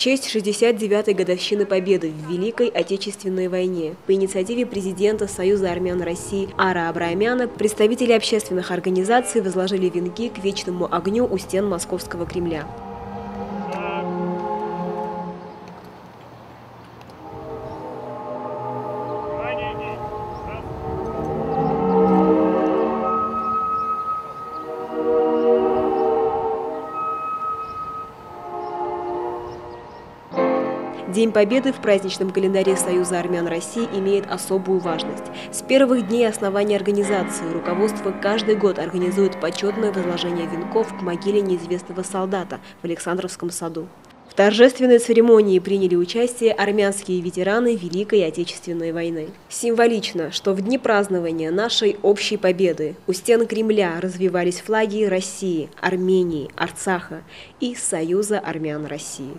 честь 69-й годовщины Победы в Великой Отечественной войне по инициативе президента Союза армян России Ара Абраамяна представители общественных организаций возложили венки к вечному огню у стен Московского Кремля. День Победы в праздничном календаре Союза армян России имеет особую важность. С первых дней основания организации руководство каждый год организует почетное возложение венков к могиле неизвестного солдата в Александровском саду. В торжественной церемонии приняли участие армянские ветераны Великой Отечественной войны. Символично, что в дни празднования нашей общей победы у стен Кремля развивались флаги России, Армении, Арцаха и Союза армян России.